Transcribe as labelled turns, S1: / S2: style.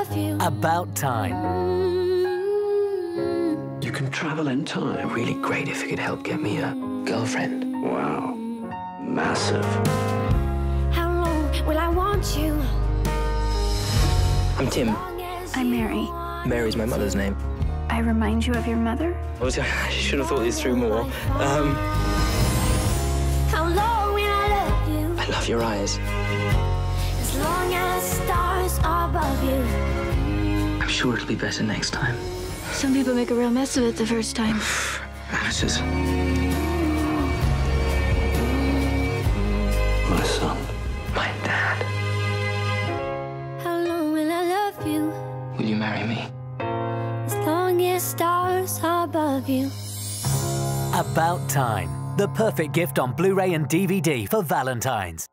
S1: About time.
S2: You can travel in time.
S3: Really great if you could help get me a girlfriend.
S2: Wow. Massive.
S4: How long will I want you?
S3: I'm Tim.
S5: I'm Mary.
S3: Mary's my mother's name.
S5: I remind you of your mother?
S3: Obviously, I should have thought this through more. Um,
S4: How long will I love you?
S3: I love your eyes.
S4: As long as stars are above you.
S3: I'm sure it'll be better next time.
S5: Some people make a real mess of it the first time.
S3: Amateurs.
S2: My son.
S3: My dad.
S4: How long will I love you?
S3: Will you marry me?
S4: As long as stars are above you.
S1: About time. The perfect gift on Blu ray and DVD for Valentine's.